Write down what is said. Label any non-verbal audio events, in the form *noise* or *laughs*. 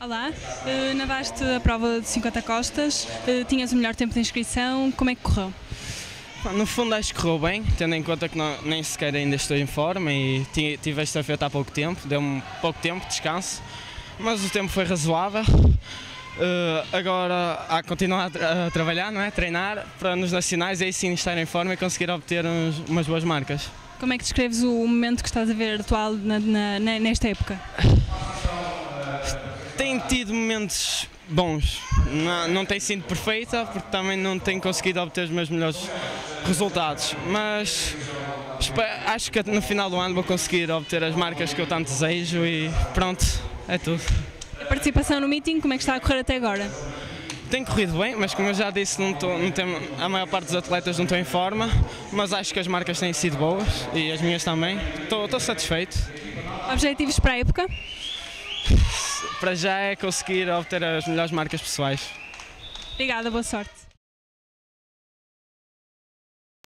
Olá, uh, nadaste a prova de 50 costas, uh, tinhas o melhor tempo de inscrição, como é que correu? No fundo acho que correu bem, tendo em conta que não, nem sequer ainda estou em forma e tive esta feita há pouco tempo, deu-me pouco tempo de descanso, mas o tempo foi razoável. Uh, agora há que continuar a, tra a, trabalhar, não é? treinar para nos nacionais aí sim estar em forma e conseguir obter uns, umas boas marcas. Como é que descreves o momento que estás a ver atual na, na, nesta época? *laughs* Tido momentos bons, não, não tem sido perfeita porque também não tenho conseguido obter os meus melhores resultados, mas acho que no final do ano vou conseguir obter as marcas que eu tanto desejo e pronto, é tudo. A participação no meeting, como é que está a correr até agora? Tem corrido bem, mas como eu já disse, não tô, não tem, a maior parte dos atletas não estão em forma, mas acho que as marcas têm sido boas e as minhas também. Estou satisfeito. Objetivos para a época? Para já é conseguir obter as melhores marcas pessoais. Obrigada, boa sorte.